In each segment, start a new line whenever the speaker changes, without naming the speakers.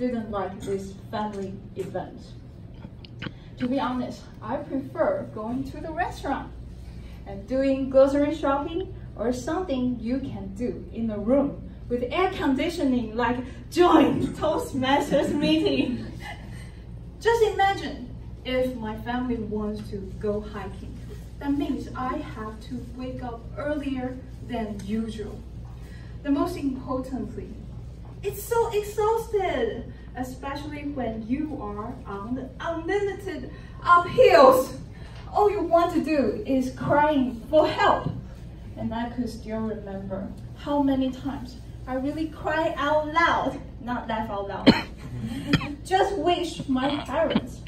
didn't like this family event. To be honest, I prefer going to the restaurant and doing grocery shopping or something you can do in a room with air conditioning like joint Toastmasters meeting. Just imagine if my family wants to go hiking. That means I have to wake up earlier than usual. The most importantly, it's so exhausted, especially when you are on the unlimited uphills. All you want to do is crying for help. And I could still remember how many times I really cry out loud, not laugh out loud. Just wish my parents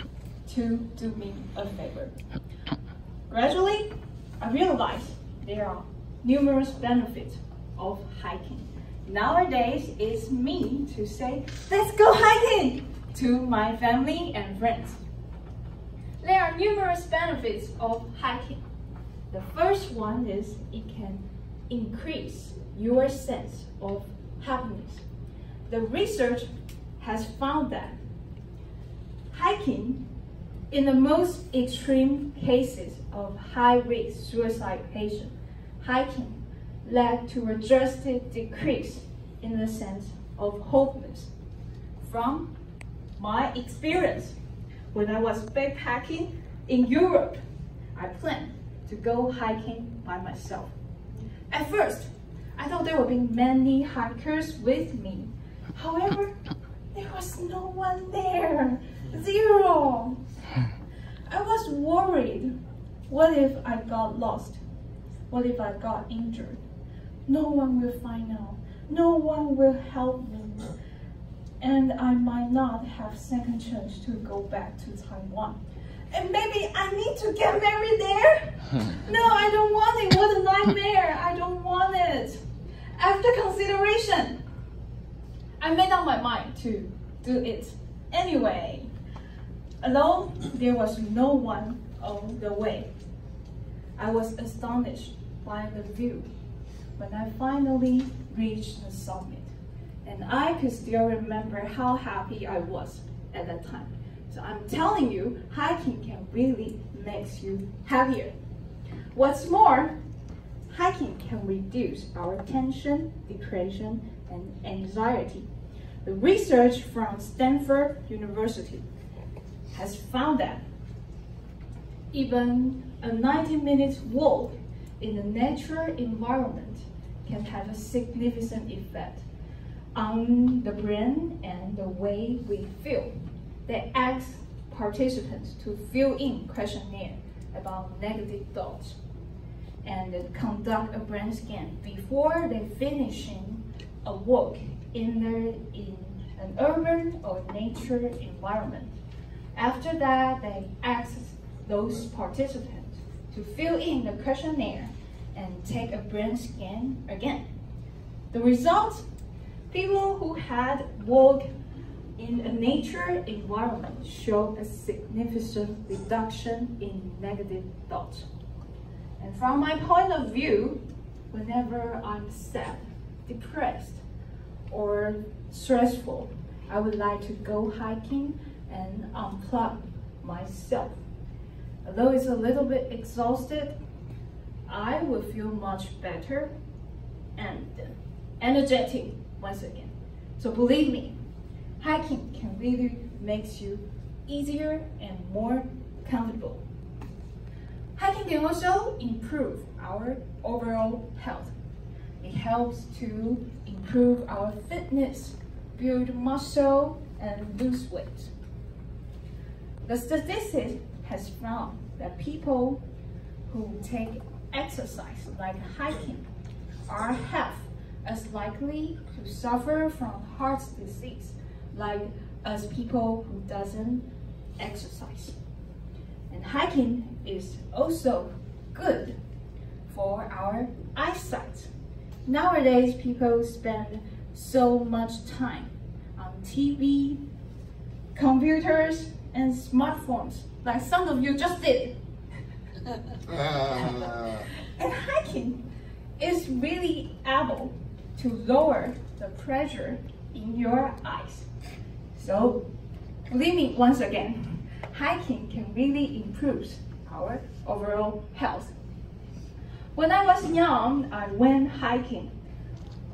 to do me a favor. Gradually, I realized there are numerous benefits of hiking. Nowadays, it's me to say, let's go hiking to my family and friends. There are numerous benefits of hiking. The first one is it can increase your sense of happiness. The research has found that hiking in the most extreme cases of high-risk suicide patients, hiking led to a drastic decrease in the sense of hopelessness. From my experience, when I was backpacking in Europe, I planned to go hiking by myself. At first, I thought there would be many hikers with me. However, there was no one there. Zero. I was worried. What if I got lost? What if I got injured? No one will find out. No one will help me. And I might not have second chance to go back to Taiwan. And maybe I need to get married there? no, I don't want it. What a nightmare. I don't want it. After consideration, I made up my mind to do it anyway. Although there was no one on the way, I was astonished by the view when I finally reached the summit. And I could still remember how happy I was at that time. So I'm telling you, hiking can really make you happier. What's more, hiking can reduce our tension, depression, and anxiety. The research from Stanford University has found that even a 90 minute walk in a natural environment can have a significant effect on the brain and the way we feel. They ask participants to fill in questionnaire about negative thoughts and conduct a brain scan before they finishing a walk either in an urban or nature environment. After that, they ask those participants to fill in the questionnaire and take a brain scan again. The results, people who had walked in a nature environment showed a significant reduction in negative thoughts. And from my point of view, whenever I'm sad, depressed, or stressful, I would like to go hiking and unplug myself. Although it's a little bit exhausted, I will feel much better and energetic once again. So believe me, hiking can really make you easier and more comfortable. Hiking can also improve our overall health. It helps to improve our fitness, build muscle, and lose weight. The statistics has found that people who take exercise like hiking are half as likely to suffer from heart disease like as people who doesn't exercise. And hiking is also good for our eyesight. Nowadays, people spend so much time on TV, computers, and smartphones, like some of you just did. and hiking is really able to lower the pressure in your eyes. So, believe me once again, hiking can really improve our overall health. When I was young, I went hiking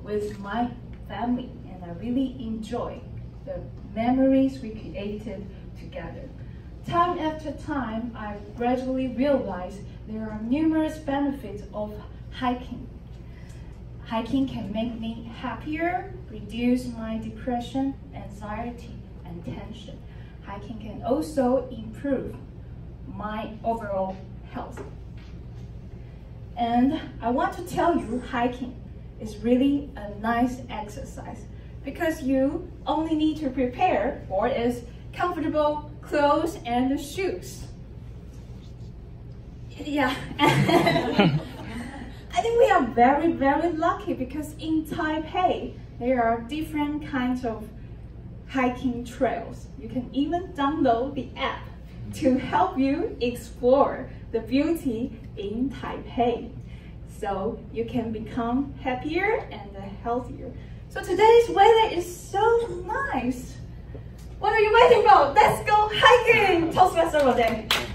with my family and I really enjoyed the memories we created together. Time after time, I gradually realized there are numerous benefits of hiking. Hiking can make me happier, reduce my depression, anxiety, and tension. Hiking can also improve my overall health. And I want to tell you, hiking is really a nice exercise because you only need to prepare for its comfortable clothes and shoes. Yeah. I think we are very, very lucky because in Taipei, there are different kinds of hiking trails. You can even download the app to help you explore the beauty in Taipei. So you can become happier and healthier. So today's weather is so nice. What are you waiting for? Let's go hiking! Toastmaster day.